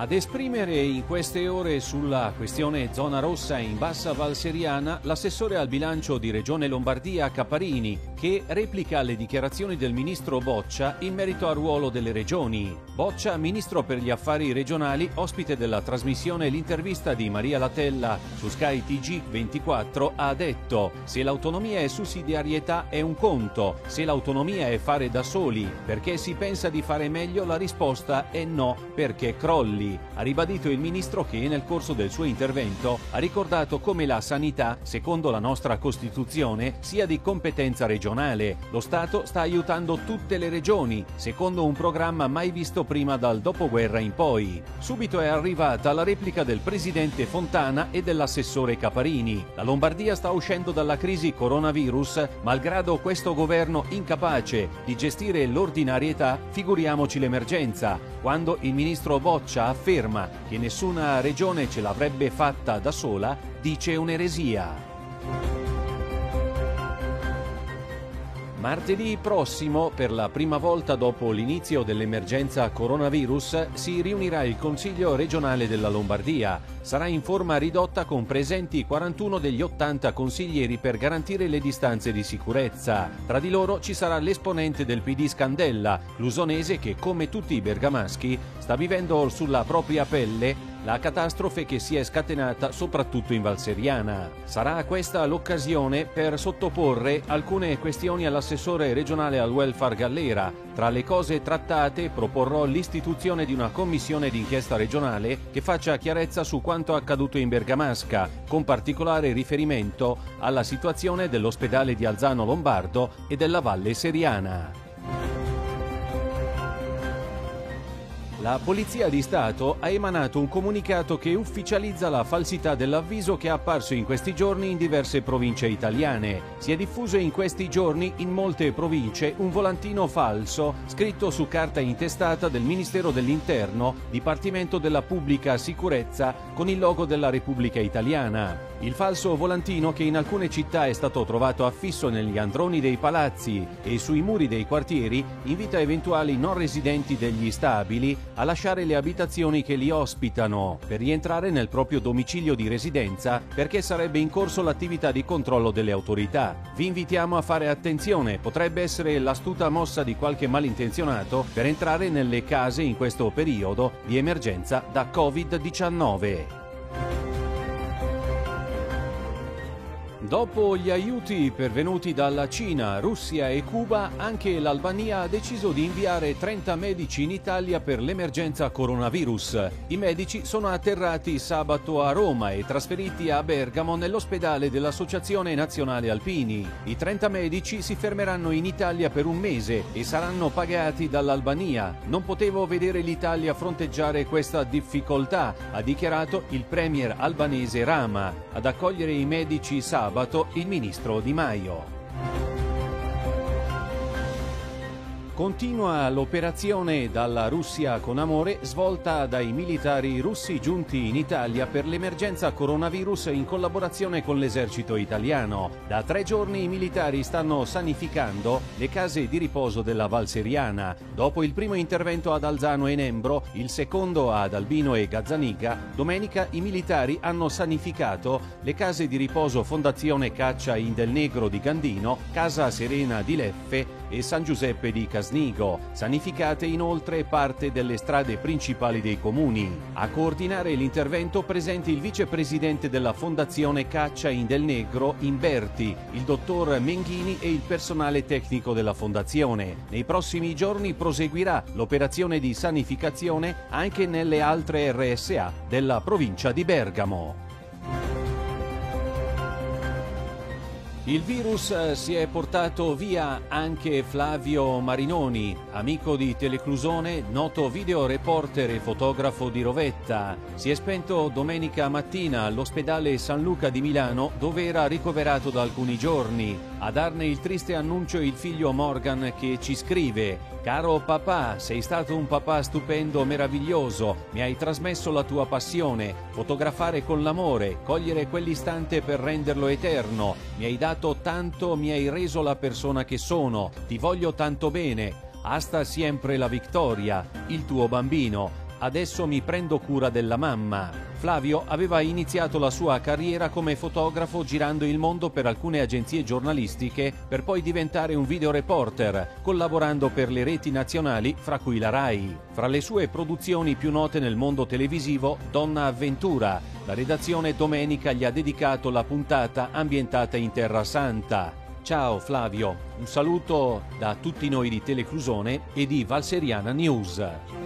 Ad esprimere in queste ore sulla questione zona rossa in Bassa Valseriana l'assessore al bilancio di Regione Lombardia Caparini, che replica le dichiarazioni del ministro Boccia in merito al ruolo delle regioni. Boccia, ministro per gli affari regionali, ospite della trasmissione L'intervista di Maria Latella su Sky TG24, ha detto: "Se l'autonomia e sussidiarietà è un conto, se l'autonomia è fare da soli, perché si pensa di fare meglio, la risposta è no, perché crolli". Ha ribadito il ministro che nel corso del suo intervento ha ricordato come la sanità, secondo la nostra Costituzione, sia di competenza regionale. Lo Stato sta aiutando tutte le regioni, secondo un programma mai visto prima dal dopoguerra in poi. Subito è arrivata la replica del presidente Fontana e dell'assessore Caparini. La Lombardia sta uscendo dalla crisi coronavirus, malgrado questo governo incapace di gestire l'ordinarietà, figuriamoci l'emergenza. Quando il ministro Boccia afferma che nessuna regione ce l'avrebbe fatta da sola, dice un'eresia. Martedì prossimo, per la prima volta dopo l'inizio dell'emergenza coronavirus, si riunirà il Consiglio regionale della Lombardia. Sarà in forma ridotta con presenti 41 degli 80 consiglieri per garantire le distanze di sicurezza. Tra di loro ci sarà l'esponente del PD Scandella, l'usonese che, come tutti i bergamaschi, sta vivendo sulla propria pelle la catastrofe che si è scatenata soprattutto in Valseriana. Sarà questa l'occasione per sottoporre alcune questioni all'assessore regionale al welfare Gallera. Tra le cose trattate proporrò l'istituzione di una commissione d'inchiesta regionale che faccia chiarezza su quanto accaduto in Bergamasca, con particolare riferimento alla situazione dell'ospedale di Alzano Lombardo e della Valle Seriana. La Polizia di Stato ha emanato un comunicato che ufficializza la falsità dell'avviso che è apparso in questi giorni in diverse province italiane. Si è diffuso in questi giorni in molte province un volantino falso scritto su carta intestata del Ministero dell'Interno, Dipartimento della Pubblica Sicurezza, con il logo della Repubblica Italiana. Il falso volantino che in alcune città è stato trovato affisso negli androni dei palazzi e sui muri dei quartieri invita eventuali non residenti degli stabili a lasciare le abitazioni che li ospitano per rientrare nel proprio domicilio di residenza perché sarebbe in corso l'attività di controllo delle autorità. Vi invitiamo a fare attenzione, potrebbe essere l'astuta mossa di qualche malintenzionato per entrare nelle case in questo periodo di emergenza da Covid-19. Dopo gli aiuti pervenuti dalla Cina, Russia e Cuba, anche l'Albania ha deciso di inviare 30 medici in Italia per l'emergenza coronavirus. I medici sono atterrati sabato a Roma e trasferiti a Bergamo nell'ospedale dell'Associazione Nazionale Alpini. I 30 medici si fermeranno in Italia per un mese e saranno pagati dall'Albania. Non potevo vedere l'Italia fronteggiare questa difficoltà, ha dichiarato il premier albanese Rama. Ad accogliere i medici sabato il ministro Di Maio. Continua l'operazione dalla Russia con amore svolta dai militari russi giunti in Italia per l'emergenza coronavirus in collaborazione con l'esercito italiano. Da tre giorni i militari stanno sanificando le case di riposo della Valseriana. Dopo il primo intervento ad Alzano e Nembro, il secondo ad Albino e Gazzanica, domenica i militari hanno sanificato le case di riposo Fondazione Caccia in Del Negro di Gandino, Casa Serena di Leffe e San Giuseppe di Casnigo, sanificate inoltre parte delle strade principali dei comuni. A coordinare l'intervento presenti il vicepresidente della Fondazione Caccia in Del Negro, Imberti, il dottor Menghini e il personale tecnico della Fondazione. Nei prossimi giorni proseguirà l'operazione di sanificazione anche nelle altre RSA della provincia di Bergamo. Il virus eh, si è portato via anche Flavio Marinoni, amico di Teleclusone, noto videoreporter e fotografo di Rovetta. Si è spento domenica mattina all'ospedale San Luca di Milano dove era ricoverato da alcuni giorni. A darne il triste annuncio il figlio Morgan che ci scrive Caro papà, sei stato un papà stupendo, meraviglioso, mi hai trasmesso la tua passione, fotografare con l'amore, cogliere quell'istante per renderlo eterno, mi hai dato tanto, mi hai reso la persona che sono, ti voglio tanto bene, hasta sempre la vittoria, il tuo bambino. Adesso mi prendo cura della mamma. Flavio aveva iniziato la sua carriera come fotografo girando il mondo per alcune agenzie giornalistiche per poi diventare un videoreporter, collaborando per le reti nazionali, fra cui la RAI. Fra le sue produzioni più note nel mondo televisivo, Donna Avventura. La redazione domenica gli ha dedicato la puntata ambientata in Terra Santa. Ciao Flavio, un saluto da tutti noi di Teleclusone e di Valseriana News.